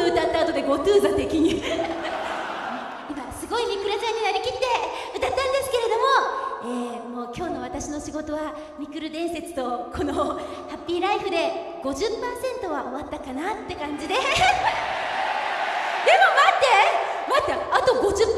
歌った後でゴトゥーザ的に。今すごいミクルちゃんになりきって歌ったんですけれども、えー、もう今日の私の仕事はミクル伝説とこのハッピーライフで50%は終わったかなって感じで。でも待って待ってあと50%